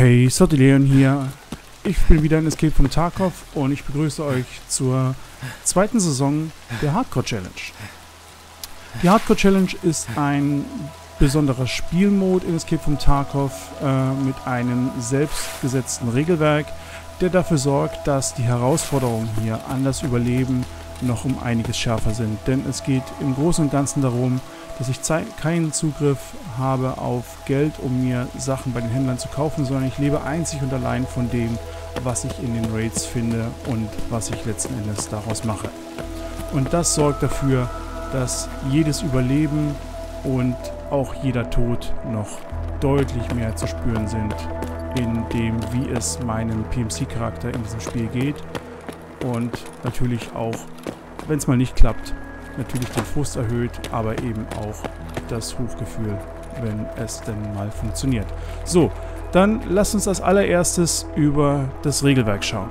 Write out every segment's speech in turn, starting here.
Hey, Sotilion hier. Ich bin wieder in Escape from Tarkov und ich begrüße euch zur zweiten Saison der Hardcore Challenge. Die Hardcore Challenge ist ein besonderer Spielmod in Escape from Tarkov äh, mit einem selbstgesetzten Regelwerk, der dafür sorgt, dass die Herausforderungen hier an das Überleben noch um einiges schärfer sind. Denn es geht im Großen und Ganzen darum, dass ich keinen Zugriff habe auf Geld, um mir Sachen bei den Händlern zu kaufen, sondern ich lebe einzig und allein von dem, was ich in den Raids finde und was ich letzten Endes daraus mache. Und das sorgt dafür, dass jedes Überleben und auch jeder Tod noch deutlich mehr zu spüren sind in dem, wie es meinem PMC-Charakter in diesem Spiel geht. Und natürlich auch, wenn es mal nicht klappt, natürlich den Frust erhöht, aber eben auch das Hochgefühl, wenn es denn mal funktioniert. So, dann lasst uns als allererstes über das Regelwerk schauen.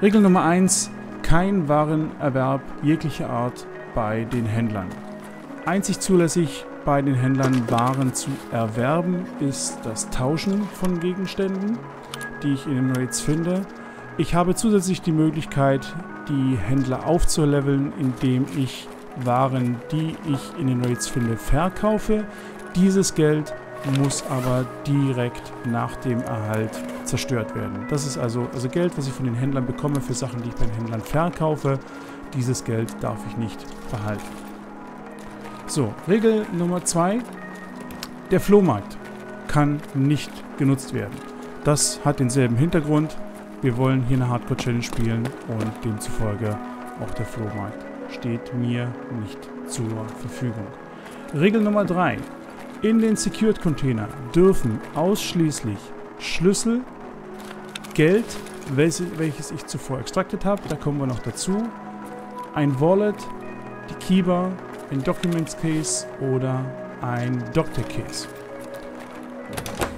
Regel Nummer 1. Kein Warenerwerb jeglicher Art bei den Händlern. Einzig zulässig bei den Händlern Waren zu erwerben ist das Tauschen von Gegenständen, die ich in den Raids finde. Ich habe zusätzlich die Möglichkeit, die Händler aufzuleveln, indem ich Waren, die ich in den Raids finde, verkaufe. Dieses Geld muss aber direkt nach dem Erhalt zerstört werden. Das ist also, also Geld, was ich von den Händlern bekomme für Sachen, die ich bei den Händlern verkaufe. Dieses Geld darf ich nicht behalten. So, Regel Nummer 2. Der Flohmarkt kann nicht genutzt werden. Das hat denselben Hintergrund. Wir wollen hier eine Hardcore-Challenge spielen und demzufolge auch der Flohmarkt steht mir nicht zur Verfügung. Regel Nummer 3. In den Secured Container dürfen ausschließlich Schlüssel, Geld, welches ich zuvor extraktet habe, da kommen wir noch dazu, ein Wallet, die Keybar, ein Documents Case oder ein Doctor Case.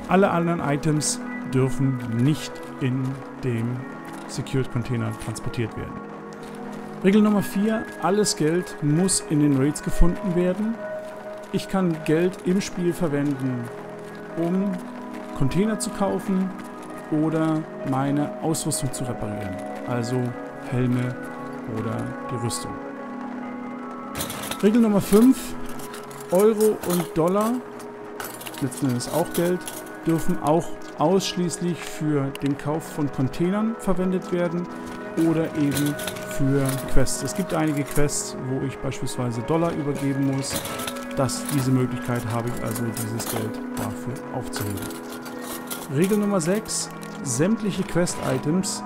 Alle anderen Items dürfen nicht in dem Secured Container transportiert werden. Regel Nummer 4. Alles Geld muss in den Raids gefunden werden. Ich kann Geld im Spiel verwenden, um Container zu kaufen oder meine Ausrüstung zu reparieren. Also Helme oder die Rüstung. Regel Nummer 5. Euro und Dollar, letzten Endes auch Geld, dürfen auch ausschließlich für den Kauf von Containern verwendet werden oder eben für Quests. Es gibt einige Quests, wo ich beispielsweise Dollar übergeben muss. Das, diese Möglichkeit habe ich also, dieses Geld dafür aufzuheben. Regel Nummer 6. Sämtliche Quest-Items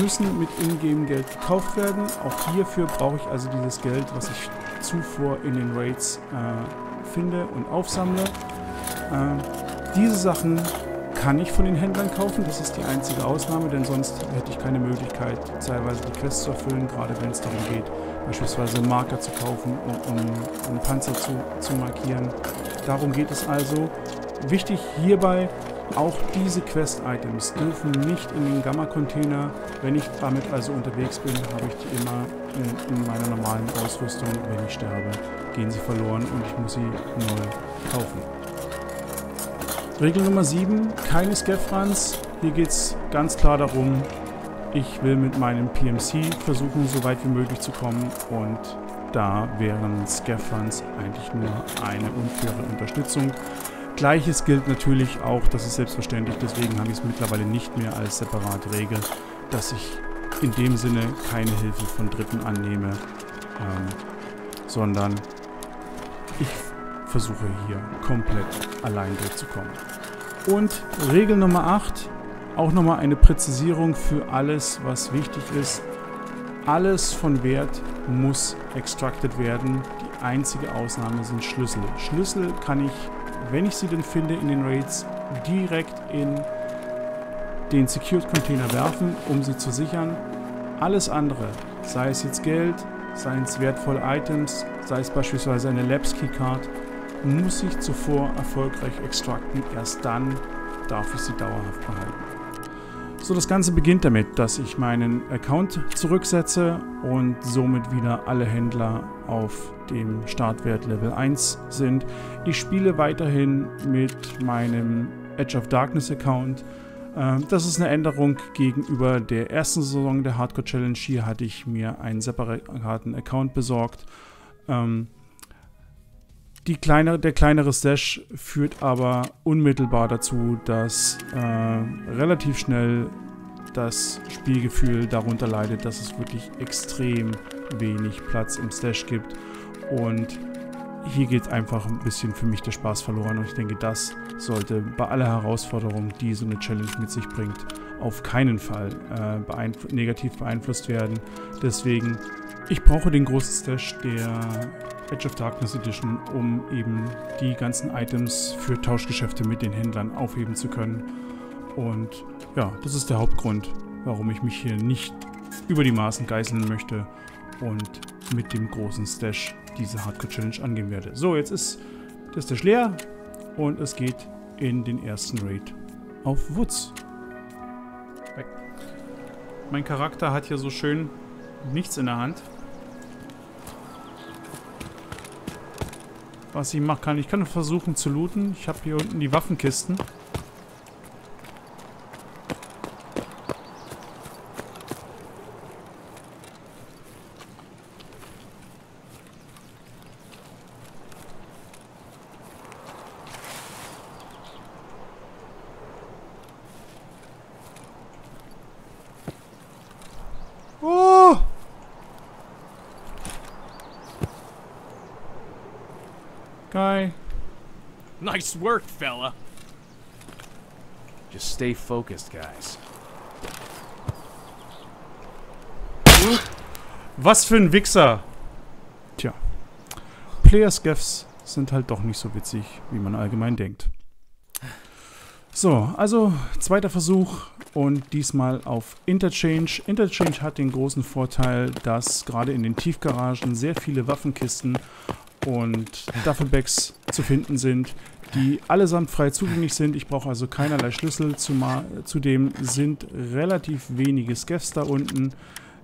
müssen mit Ingame-Geld gekauft werden. Auch hierfür brauche ich also dieses Geld, was ich zuvor in den Raids äh, finde und aufsammle. Äh, diese Sachen kann ich von den Händlern kaufen. Das ist die einzige Ausnahme, denn sonst hätte ich keine Möglichkeit, teilweise die Quests zu erfüllen, gerade wenn es darum geht, beispielsweise Marker zu kaufen, um, um einen Panzer zu, zu markieren. Darum geht es also. Wichtig hierbei, auch diese Quest-Items dürfen nicht in den Gamma-Container. Wenn ich damit also unterwegs bin, habe ich die immer in, in, meiner normalen Ausrüstung. Wenn ich sterbe, gehen sie verloren und ich muss sie neu kaufen. Regel Nummer 7, keine Scaffruns. Hier geht es ganz klar darum, ich will mit meinem PMC versuchen, so weit wie möglich zu kommen und da wären Scaffruns eigentlich nur eine unfaire Unterstützung. Gleiches gilt natürlich auch, das ist selbstverständlich, deswegen habe ich es mittlerweile nicht mehr als separate Regel, dass ich in dem Sinne keine Hilfe von Dritten annehme, ähm, sondern ich versuche hier komplett allein durchzukommen. Und Regel Nummer 8, auch nochmal eine Präzisierung für alles, was wichtig ist. Alles von Wert muss extracted werden. Die einzige Ausnahme sind Schlüssel. Schlüssel kann ich, wenn ich sie denn finde in den Raids, direkt in den Secured Container werfen, um sie zu sichern. Alles andere, sei es jetzt Geld, sei es wertvolle Items, sei es beispielsweise eine Labs Keycard, muss ich zuvor erfolgreich extrakten. Erst dann darf ich sie dauerhaft behalten. So, das Ganze beginnt damit, dass ich meinen Account zurücksetze und somit wieder alle Händler auf dem Startwert Level 1 sind. Ich spiele weiterhin mit meinem Edge of Darkness Account. Ähm, das ist eine Änderung gegenüber der ersten Saison der Hardcore Challenge. Hier hatte ich mir einen separaten Account besorgt. Die kleine, der kleinere Stash führt aber unmittelbar dazu, dass äh, relativ schnell das Spielgefühl darunter leidet, dass es wirklich extrem wenig Platz im Stash gibt. Und hier geht einfach ein bisschen für mich der Spaß verloren. Und ich denke, das sollte bei aller Herausforderung, die so eine Challenge mit sich bringt, auf keinen Fall äh, beeinf negativ beeinflusst werden. Deswegen, ich brauche den großen Stash der Edge of Darkness Edition, um eben die ganzen Items für Tauschgeschäfte mit den Händlern aufheben zu können. Und ja, das ist der Hauptgrund, warum ich mich hier nicht über die Maßen geißeln möchte und mit dem großen Stash diese Hardcore Challenge angehen werde. So, jetzt ist der Stash leer und es geht in den ersten Raid auf Woods. Mein Charakter hat hier so schön nichts in der Hand. Was ich machen kann, ich kann versuchen zu looten. Ich habe hier unten die Waffenkisten. Guy. Nice work, fella. Just stay focused, guys. Was für ein Wichser. Tja. Players Gaffs sind halt doch nicht so witzig, wie man allgemein denkt. So, also zweiter Versuch und diesmal auf Interchange. Interchange hat den großen Vorteil, dass gerade in den Tiefgaragen sehr viele Waffenkisten und Duffelbags zu finden sind, die allesamt frei zugänglich sind. Ich brauche also keinerlei Schlüssel. Zudem sind relativ wenige Scaffs da unten.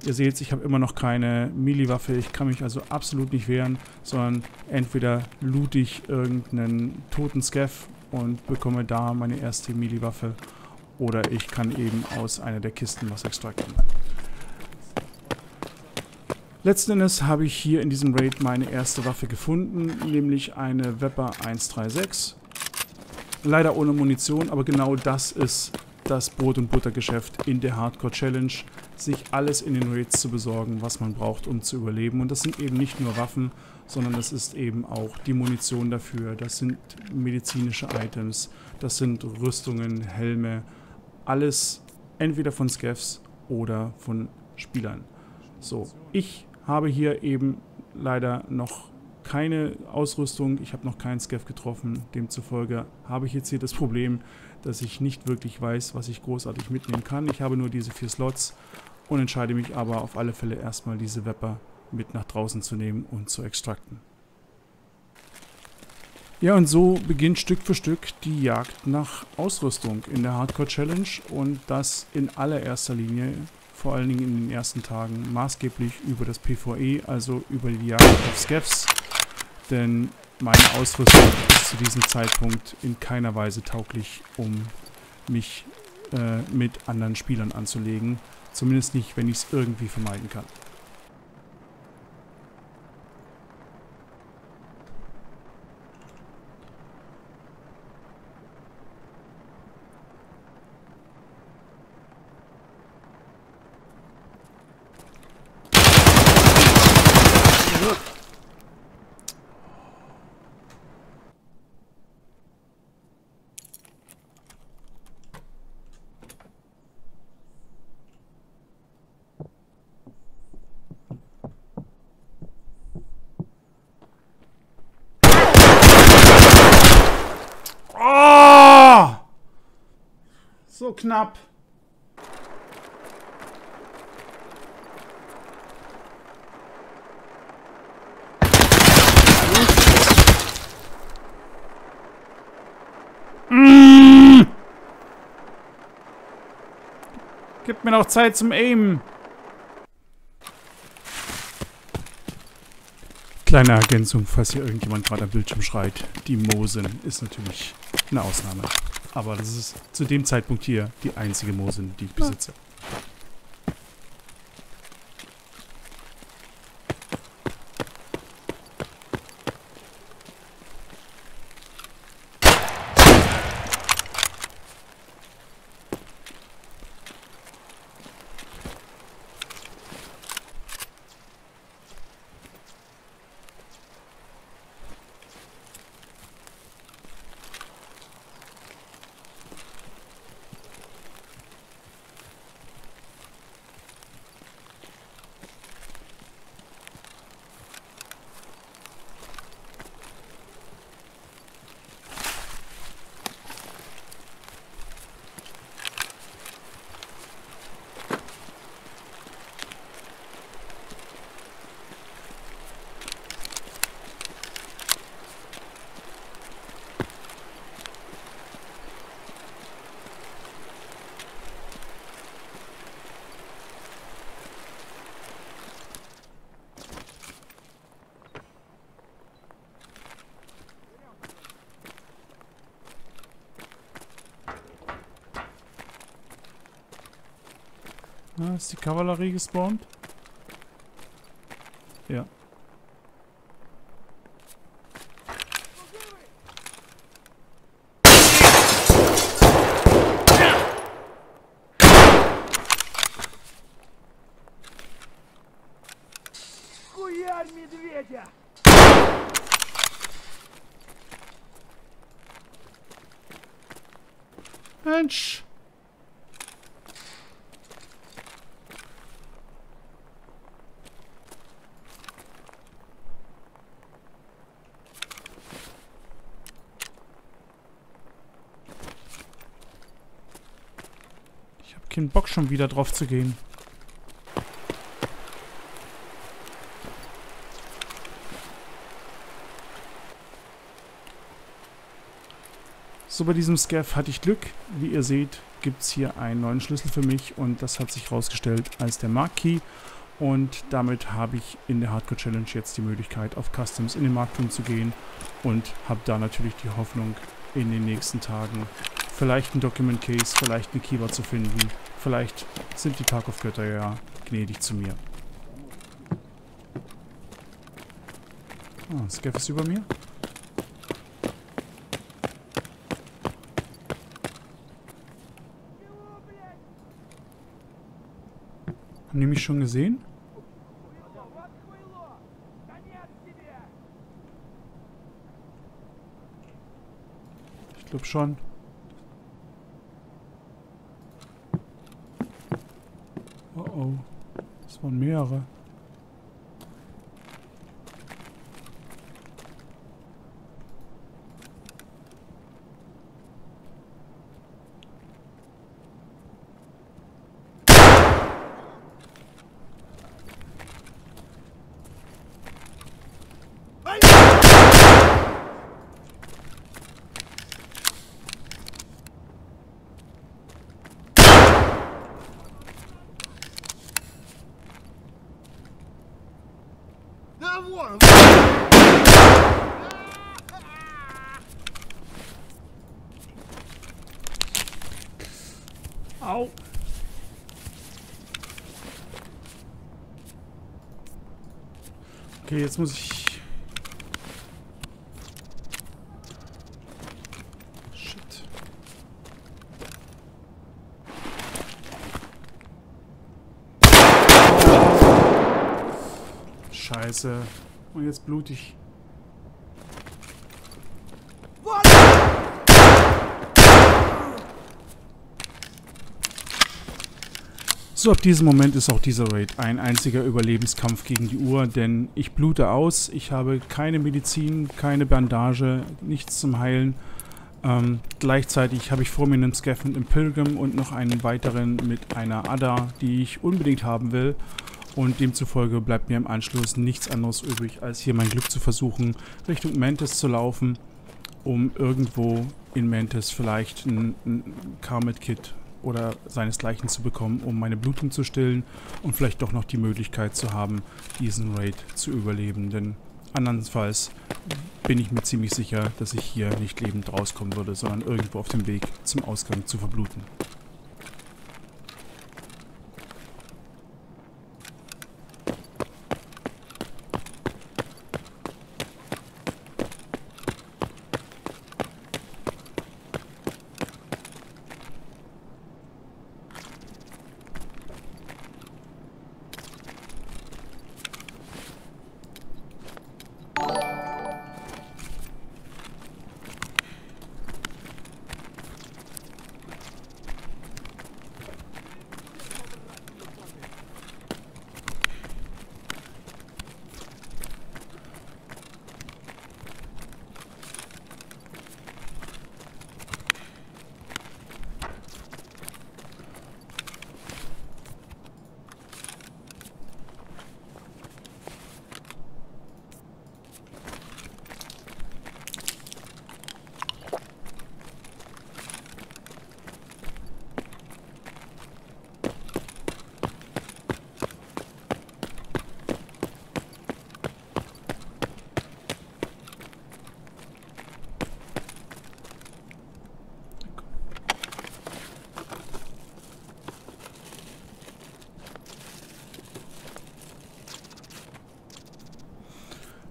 Ihr seht, ich habe immer noch keine Melee-Waffe. Ich kann mich also absolut nicht wehren, sondern entweder loot ich irgendeinen toten Scaff und bekomme da meine erste Melee-Waffe oder ich kann eben aus einer der Kisten was extrahieren. Letzten Endes habe ich hier in diesem Raid meine erste Waffe gefunden, nämlich eine Wepper 136. Leider ohne Munition, aber genau das ist das Brot- und Buttergeschäft in der Hardcore Challenge, sich alles in den Raids zu besorgen, was man braucht, um zu überleben. Und das sind eben nicht nur Waffen, sondern das ist eben auch die Munition dafür, das sind medizinische Items, das sind Rüstungen, Helme, alles entweder von Scavs oder von Spielern. So, ich habe hier eben leider noch keine Ausrüstung, ich habe noch keinen Scav getroffen, demzufolge habe ich jetzt hier das Problem, dass ich nicht wirklich weiß, was ich großartig mitnehmen kann. Ich habe nur diese vier Slots und entscheide mich aber auf alle Fälle erstmal diese Wepper mit nach draußen zu nehmen und zu extrakten. Ja, und so beginnt Stück für Stück die Jagd nach Ausrüstung in der Hardcore Challenge und das in allererster Linie vor allen Dingen in den ersten Tagen maßgeblich über das PvE, also über die Jagd auf Scavs, denn meine Ausrüstung ist zu diesem Zeitpunkt in keiner Weise tauglich, um mich äh, mit anderen Spielern anzulegen, zumindest nicht, wenn ich es irgendwie vermeiden kann. So knapp. Mmh. Gib mir noch Zeit zum Aimen. Kleine Ergänzung, falls hier irgendjemand gerade am Bildschirm schreit. Die Mosen ist natürlich eine Ausnahme. Aber das ist zu dem Zeitpunkt hier die einzige Mosin, die ich besitze. Na, ist die Kavallerie gespawnt? Ja. Mensch! Keinen Bock schon wieder drauf zu gehen. So, bei diesem Scav hatte ich Glück. Wie ihr seht, gibt es hier einen neuen Schlüssel für mich und das hat sich herausgestellt als der Mark Key. Und damit habe ich in der Hardcore Challenge jetzt die Möglichkeit, auf Customs in den Marktroom zu gehen und habe da natürlich die Hoffnung, in den nächsten Tagen Vielleicht ein Document Case, vielleicht eine Keyword zu finden. Vielleicht sind die Tarkov-Götter ja gnädig zu mir. Oh, Scav ist über mir. Haben die mich schon gesehen? Ich glaube schon. Das waren mehrere. Au! Okay, jetzt muss ich... Shit. Scheiße. Und jetzt blutig. So, ab diesem Moment ist auch dieser Raid ein einziger Überlebenskampf gegen die Uhr, denn ich blute aus, ich habe keine Medizin, keine Bandage, nichts zum Heilen. Ähm, gleichzeitig habe ich vor mir einen Scaffend im Pilgrim und noch einen weiteren mit einer Ada, die ich unbedingt haben will. Und demzufolge bleibt mir im Anschluss nichts anderes übrig, als hier mein Glück zu versuchen, Richtung Mantis zu laufen, um irgendwo in Mantis vielleicht ein, ein Karmet-Kit oder seinesgleichen zu bekommen, um meine Blutung zu stillen und vielleicht doch noch die Möglichkeit zu haben, diesen Raid zu überleben. Denn Andernfalls bin ich mir ziemlich sicher, dass ich hier nicht lebend rauskommen würde, sondern irgendwo auf dem Weg zum Ausgang zu verbluten.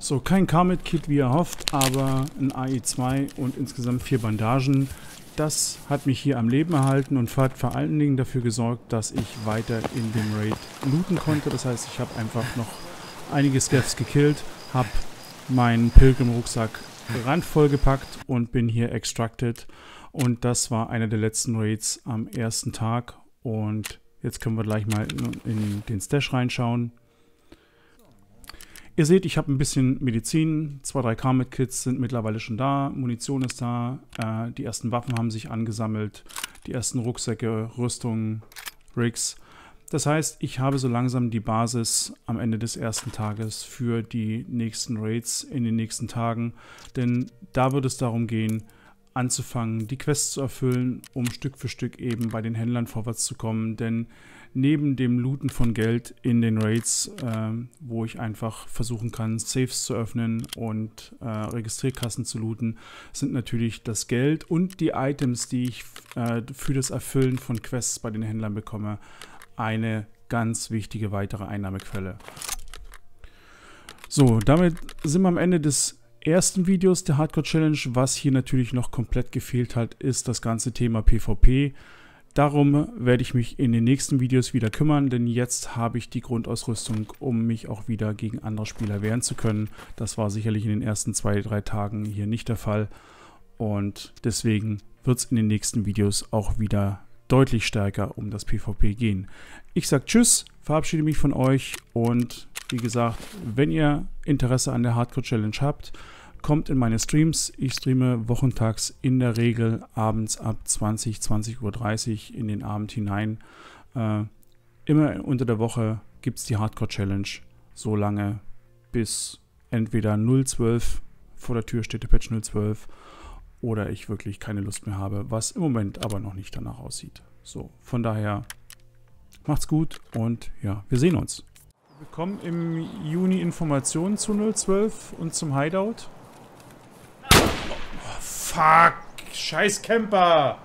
So, kein Karmit-Kit, wie erhofft, aber ein AI2 und insgesamt vier Bandagen. Das hat mich hier am Leben erhalten und hat vor allen Dingen dafür gesorgt, dass ich weiter in dem Raid looten konnte. Das heißt, ich habe einfach noch einige Scavs gekillt, habe meinen Pilgrim-Rucksack randvoll gepackt und bin hier extracted. Und das war einer der letzten Raids am ersten Tag. Und jetzt können wir gleich mal in den Stash reinschauen. Ihr seht, ich habe ein bisschen Medizin, zwei, drei Karmit-Kits sind mittlerweile schon da, Munition ist da, äh, die ersten Waffen haben sich angesammelt, die ersten Rucksäcke, Rüstungen, Rigs. Das heißt, ich habe so langsam die Basis am Ende des ersten Tages für die nächsten Raids in den nächsten Tagen, denn da wird es darum gehen, anzufangen, die Quests zu erfüllen, um Stück für Stück eben bei den Händlern vorwärts zu kommen, denn neben dem Looten von Geld in den Raids, äh, wo ich einfach versuchen kann, Safes zu öffnen und äh, Registrierkassen zu looten, sind natürlich das Geld und die Items, die ich äh, für das Erfüllen von Quests bei den Händlern bekomme, eine ganz wichtige weitere Einnahmequelle. So, damit sind wir am Ende des ersten Videos der Hardcore Challenge. Was hier natürlich noch komplett gefehlt hat, ist das ganze Thema PvP. Darum werde ich mich in den nächsten Videos wieder kümmern, denn jetzt habe ich die Grundausrüstung, um mich auch wieder gegen andere Spieler wehren zu können. Das war sicherlich in den ersten zwei, drei Tagen hier nicht der Fall. Und deswegen wird es in den nächsten Videos auch wieder deutlich stärker um das PvP gehen. Ich sage Tschüss, verabschiede mich von euch und wie gesagt, wenn ihr Interesse an der Hardcore Challenge habt, kommt in meine Streams. Ich streame wochentags in der Regel abends ab 20, 20.30 Uhr in den Abend hinein. Äh, immer unter der Woche gibt es die Hardcore Challenge. So lange bis entweder 012 vor der Tür steht der Patch 012 oder ich wirklich keine Lust mehr habe, was im Moment aber noch nicht danach aussieht. So, von daher macht's gut und ja, wir sehen uns. Wir bekommen im Juni Informationen zu 012 und zum Hideout. Fuck. Scheiß Camper.